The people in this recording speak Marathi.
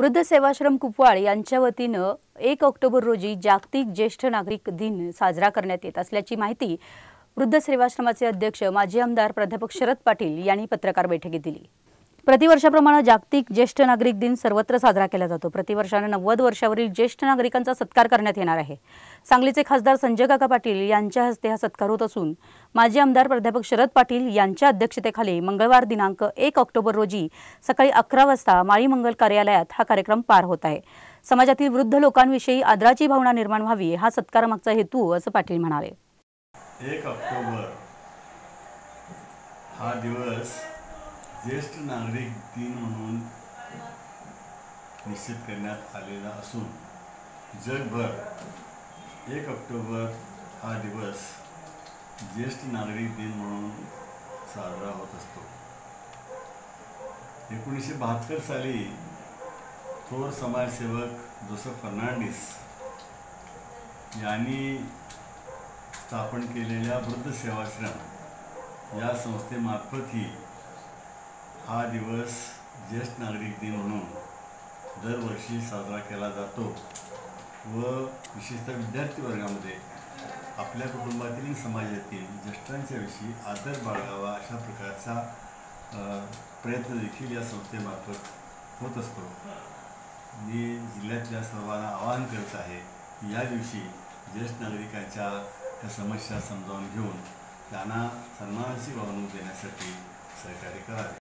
वृद्ध सेवाश्रम कुपवाड यांच्या वतीनं एक ऑक्टोबर रोजी जागतिक ज्येष्ठ नागरिक दिन साजरा करण्यात येत असल्याची माहिती वृद्ध सेवाश्रमाचे अध्यक्ष माजी आमदार प्राध्यापक शरद पाटील यांनी पत्रकार बैठकीत दिली. प्रतिवर्षाप्रमाणे जागतिक ज्येष्ठ नागरिक दिन सर्वत्र साजरा केला जातो. प्रतिवर्षानं नव्वद वर्षावरील ज्येष्ठ नागरिकांचा सत्कार करण्यात येणार आहे. सांगलीचे खासदार संजय काका पाटील यांच्या हस्ते हा सत्कार होत असून माजी आमदार प्राध्यापक शरद पाटील यांच्या अध्यक्षतेखाली मंगळवार दिनांक एक ऑक्टोबर रोजी सकाळी अकरा वाजता माळी मंगल कार्यालयात हा कार्यक्रम पार होत आहे. समाजातील वृद्ध लोकांविषयी आदराची भावना निर्माण व्हावी हा सत्कारामागचा हेतू असं पाटील म्हणाले. एक ऑक्टोबर हा दिवस ज्येष्ठ नागरिक दिन म्हणून निश्चित करण्यात आलेला असून जगभर एक ऑक्टोबर हा दिवस ज्येष्ठ नागरिक दिन म्हणून साजरा होत असतो. एकोणीसशे बहात्तर साली थोर समाजसेवक जोसेफ फर्नांडिस यांनी स्थापन केलेल्या वृद्ध सेवाश्रम या संस्थेमार्फत ही हा दिवस ज्येष्ठ नागरिक दिन म्हणून दरवर्षी साजरा केला जातो व विशेषतः विद्यार्थी वर्गामध्ये आपल्या कुटुंबातील समाजातील ज्येष्ठांच्या विषयी आदर बाळगावा अशा प्रकारचा प्रयत्न देखील या संस्थेमार्फत होत असतो. मी जिल्ह्यातल्या सर्वांना आवाहन करत आहे की या दिवशी ज्येष्ठ नागरिकांच्या त्या समस्या समजावून घेऊन त्यांना सन्मानाची वागणूक देण्यासाठी सहकार्य करावे.